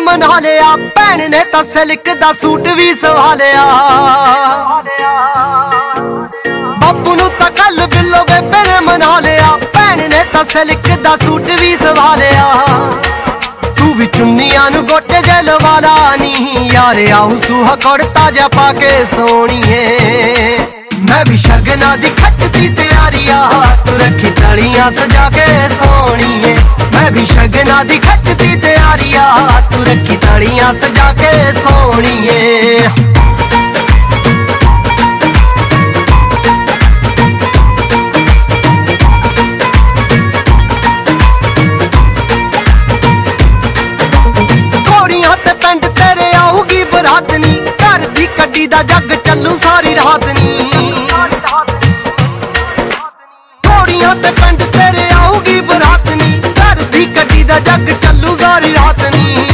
ਮਨਾ ਲਿਆ। ਭੈਣ ਨੇ ਤਾਂ ਸਿਲਕ ਦਾ ਸੂਟ ਵੀ ਸਵਾ ਲਿਆ। ਬਾਪੂ ਨੂੰ ਤਾਂ ਕੱਲ ਬਿੱਲੋ ਬੇਬੇ ਨੇ ਮਨਾ ਲਿਆ। ਭੈਣ ਨੇ ਤਾਂ ਸਿਲਕ ਦਾ ਸੂਟ ਵੀ ਸਵਾ ਲਿਆ। ਤੂੰ ਵੀ ਚੁੰਨੀਆਂ ਨੂੰ ਗੋਟੇ ਜੇ ਲਵਾਲਾ ਨਹੀਂ ਯਾਰ ਆਉ ਸੁਹਾ ਕੁੜਤਾ ਜਾ ਪਾ ਕੇ ਸੋਣੀਏ। ਮੈਂ ਵੀ ਸ਼ਗਨਾ ਦੀ ਖੱਚਦੀ ਤਿਆਰੀਆ ਤੂੰ ਰੱਖੀ ਤਲੀਆਂ ਸਜਾ ਕੇ ਸੋਣੀਏ। ਮੈਂ ਵੀ ਦੀ ਖੱਚਦੀ ਤਿਆਰੀਆ ਤੂੰ ਰੱਖੀ ਤਲੀਆਂ ਸਜਾ ਕੇ ਸੋਣੀਏ। ਘੋੜੀਆਂ ਤੇ ਪਿੰਡ ਤੇਰੇ ਆਊਗੀ ਬਰਾਤ ਘਰ ਦੀ ਕੱਡੀ ਦਾ ਜੱਗ ਚੱਲੂ ਸਾਰੀ ਰਾਤ ਨੀ। ਘੋੜੀਆਂ ਤੇ ਪਿੰਡ ਜੱਗ ਚੱਲੂ ਸਾਰੀ ਰਾਤ ਨੀ।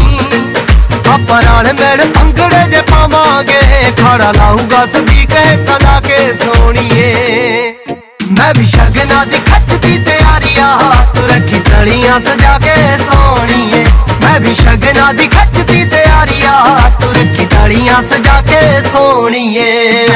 ਆਪਾਂ ਨਾਲ ਮਿਲ ਭੰਗੜੇ ਜੇ ਪਾਵਾਂਗੇ। ਖੜਾ ਲਾਊਗਾ ਸਦੀਕ ਕਲਾ ਕੇ ਸੋਣੀਏ। ਮੈਂ ਵੀ ਸ਼ਗਨਾਂ ਦੀ ਤਿਆਰੀ ਆ। ਤੂੰ ਰੱਖੀ ਤਲੀਆਂ ਸਜਾ ਕੇ ਸੋਣੀਏ। ਮੈਂ ਵੀ ਸ਼ਗਨਾਂ ਦੀ ਤਿਆਰੀ ਆ। ਤੂੰ ਰੱਖੀ ਤਲੀਆਂ ਸਜਾ ਕੇ ਸੋਣੀਏ।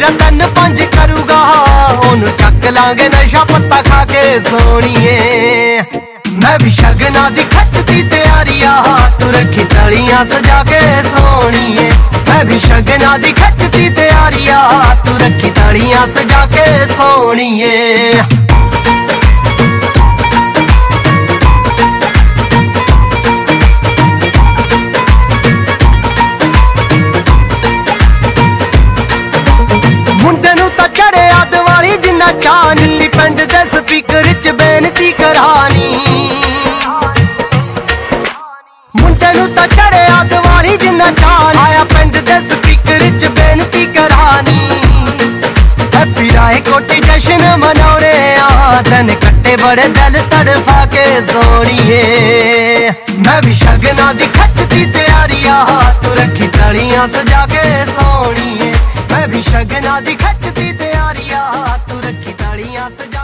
ਵੱਡਾ ਪੰਜ ਕਰੂਗਾ, ਉਹਨੂੰ ਚੱਕ ਲਾਂਗੇ ਨਸ਼ਾ ਪੱਤਾ ਖਾ ਕੇ ਸੋਣੀਏ। ਮੈਂ ਵੀ ਸ਼ਗਨਾ ਦੀ ਖੱਟਦੀ ਆ ਤੂੰ ਰੱਖੀ ਤਲੀਆਂ ਸਜਾ ਕੇ ਸੋਣੀਏ। ਮੈਂ ਵੀ ਸ਼ਗਨਾ ਦੀ ਖੱਜਦੀ ਤਿਆਰੀ ਆ ਤੂੰ ਰੱਖੀ ਤਲੀਆਂ ਸਜਾ ਕੇ ਸੋਣੀਏ। ਪਿੰਡ ਦੇ ਸਪੀਕਰ 'ਚ ਬੇਨਤੀ ਕਰਾਨੀ ਮੁੰਡੇ ਨੂੰ ਤਾਂ ਚੜਿਆ ਦਿਵਾਲੀ ਜਿੰਨਾ ਚਾਨ ਆਇਆ ਪਿੰਡ ਦੇ ਸਪੀਕਰ 'ਚ ਬੇਨਤੀ ਕਰਾਨੀ ਹੈਪੀ ਰਾਏ ਕੋਟੀ ਜਸ਼ਨ ਮਨਾਉਣੇ ਆ। ਦਿਨ ਕੱਟੇ ਬੜੇ ਦਿਲ ਤੜਫਾ ਕੇ ਸੋਣੀਏ। ਮੈਂ ਵੀ ਸ਼ਗਨਾਂ ਦੀ ਖੱਚ ਦੀ ਤਿਆਰੀ ਆ। ਤੂੰ ਰੱਖੀ ਤਲੀਆਂ ਸਜਾ ਕੇ ਸੋਣੀਏ। ਮੈਂ ਵੀ ਸ਼ਗਨਾਂ ਦੀ ਖੱਚਦੀ ਤਿਆਰੀ ਆ। ਰੱਖੀ ਤਲੀਆਂ ਸਜਾ